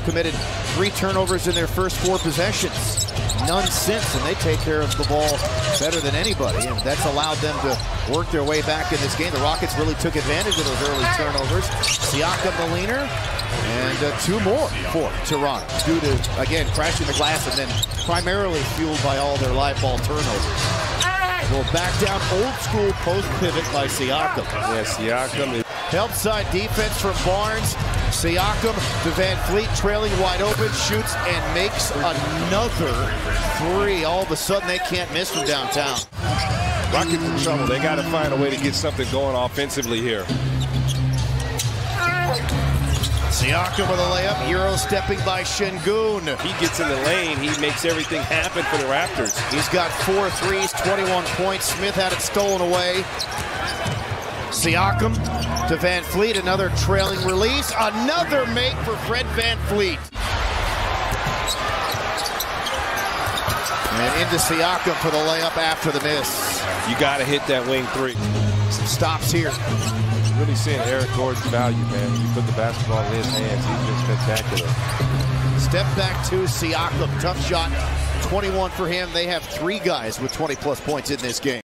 committed three turnovers in their first four possessions. None since, and they take care of the ball better than anybody, and that's allowed them to work their way back in this game. The Rockets really took advantage of those early turnovers. Siakam, the leaner, and uh, two more for Toronto due to, again, crashing the glass and then primarily fueled by all their live ball turnovers. Well, back down old school post pivot by Siakam. Yeah, Siakam. Is- Help side defense from Barnes. Siakam to Van Fleet trailing wide open, shoots and makes another three. All of a sudden, they can't miss from downtown. Rockets in trouble. They got to find a way to get something going offensively here. Siakam with a layup, Euro stepping by Sengun. He gets in the lane. He makes everything happen for the Raptors. He's got four threes, 21 points. Smith had it stolen away. Siakam to VanVleet, another trailing release. Another make for Fred VanVleet. And into Siakam for the layup after the miss. You got to hit that wing three. Some stops here. Really seeing Eric Gordon's value, man. When you put the basketball in his hands, he's been spectacular. Step back to Siakam. Tough shot. 21 for him. They have three guys with 20 plus points in this game.